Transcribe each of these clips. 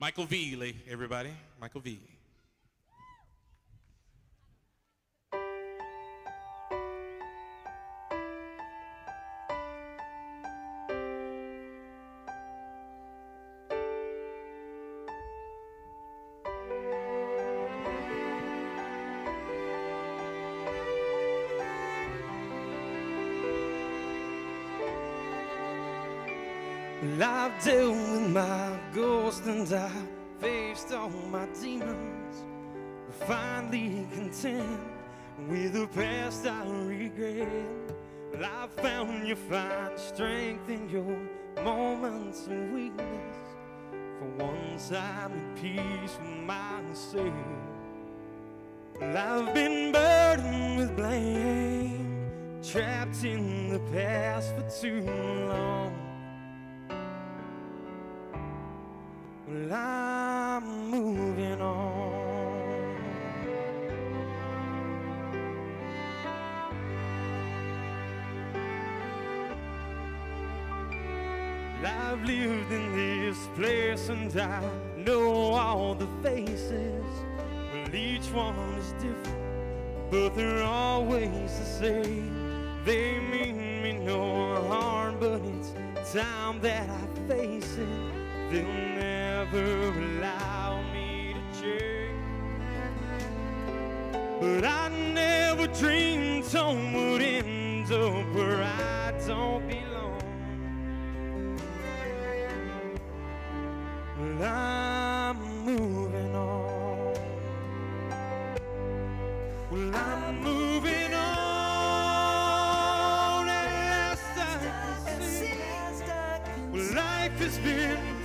Michael Veely, everybody. Michael V. Well, I've dealt with my ghost and I've faced all my demons. Finally content with the past I regret. Well, I've found you find strength in your moments of weakness. For once I'm at peace with myself. Well, I've been burdened with blame, trapped in the past for too long. Well, I'm moving on. I've lived in this place and I know all the faces. Well, each one is different, but they're always the same. They mean me no harm, but it's time that I face it. They'll never allow me to change. But I never dreamed home would end up where I don't belong. Well, I'm moving on. Well, I'm moving on. At last I can see. Well, life has been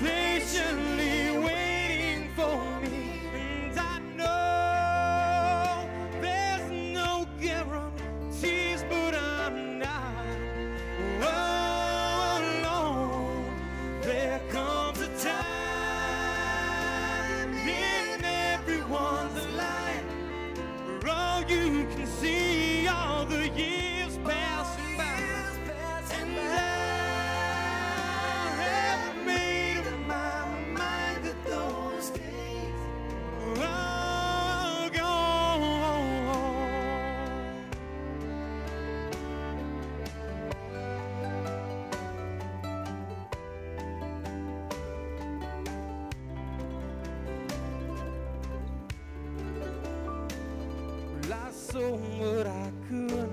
Saw what I couldn't,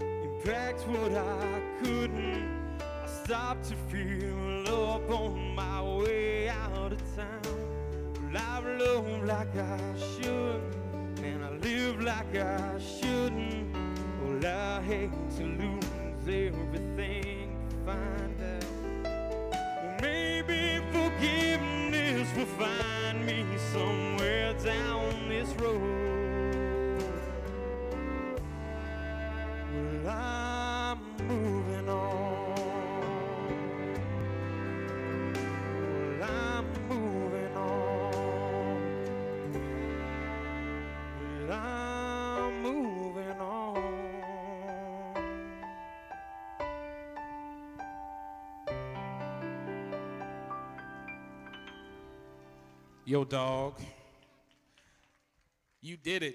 impact what I couldn't. I stopped to feel up on my way out of town. Well, I've loved like I should, and I live like I shouldn't. Well, I hate to lose everything find out. Well, I'm moving on. Well, I'm moving on. Well, I'm moving on. Yo, dog. You did it.